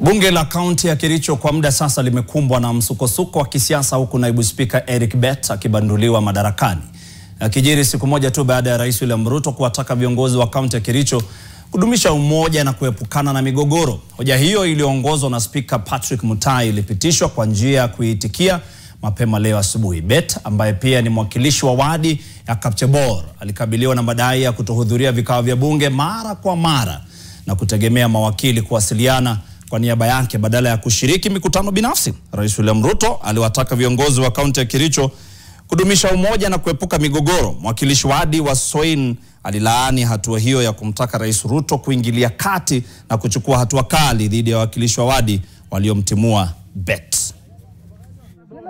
Bunge la kaunti ya Kericho kwa muda sasa limekumbwa na msukosuko wa kisiasa huku naibu spika Eric Bet akibanduliwa madarakani. Akijiri siku moja tu baada ya Rais William Ruto kuwataka viongozi wa kaunti ya Kericho kudumisha umoja na kuepukana na migogoro. Hoja hiyo iliyoongozwa na spika Patrick Mutai ilipitishwa kwa njia ya kuitikia mapema leo asubuhi. Bet ambaye pia ni mwakilishi wa wadi ya Kapchebor alikabiliwa na madai ya kutohudhuria vikao vya bunge mara kwa mara na kutegemea mawakili kuwasiliana kwa niaba yake badala ya kushiriki mikutano binafsi. Rais William Ruto aliwataka viongozi wa kaunti ya Kiricho kudumisha umoja na kuepuka migogoro. Mwakilishi wadi wa Soin alilaani hatua hiyo ya kumtaka Rais Ruto kuingilia kati na kuchukua hatua kali dhidi ya wawakilishi wa wadi waliomtimua Bet.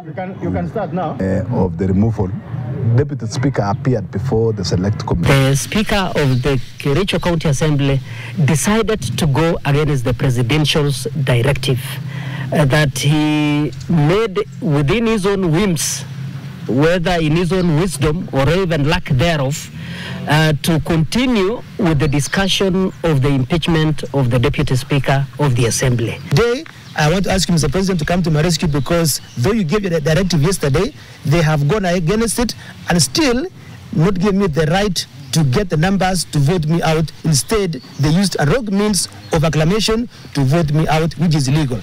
You can, you can start now. uh, of the removal, Deputy Speaker appeared before the Select Committee. the Speaker of the Kericho County Assembly decided to go against the presidential's directive uh, that he made within his own whims, whether in his own wisdom or even lack thereof, uh, to continue with the discussion of the impeachment of the Deputy Speaker of the Assembly. Today, I want to ask you, Mr. President, to come to my rescue because though you gave your directive yesterday, they have gone against it and still not give me the right to get the numbers to vote me out. Instead, they used a rogue means of acclamation to vote me out, which is illegal.